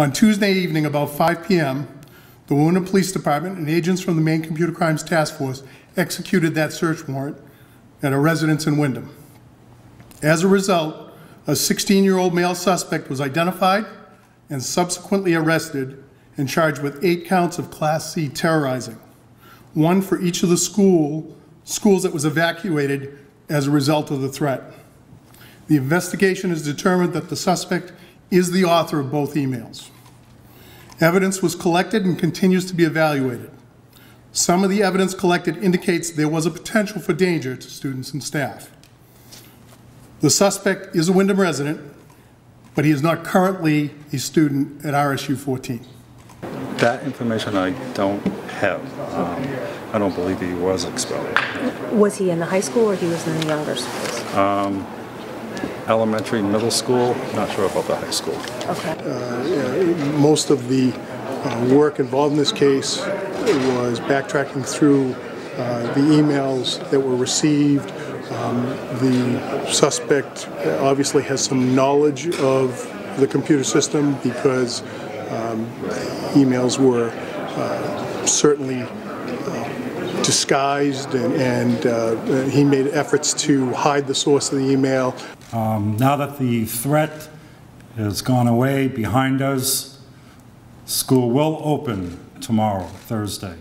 On Tuesday evening, about 5 PM, the Windham Police Department and agents from the Maine Computer Crimes Task Force executed that search warrant at a residence in Windham. As a result, a 16-year-old male suspect was identified and subsequently arrested and charged with eight counts of Class C terrorizing, one for each of the school, schools that was evacuated as a result of the threat. The investigation has determined that the suspect is the author of both emails. Evidence was collected and continues to be evaluated. Some of the evidence collected indicates there was a potential for danger to students and staff. The suspect is a Windham resident, but he is not currently a student at RSU 14. That information I don't have. Um, I don't believe he was expelled. Was he in the high school or he was in the younger schools? Elementary, middle school, not sure about the high school. Okay. most of the uh, work involved in this case was backtracking through uh, the emails that were received. Um, The suspect uh, obviously has some knowledge of the computer system because um, emails were uh, certainly uh, disguised and, and uh, he made efforts to hide the source of the email. Um, Now that the threat has gone away behind us, school will open tomorrow, Thursday.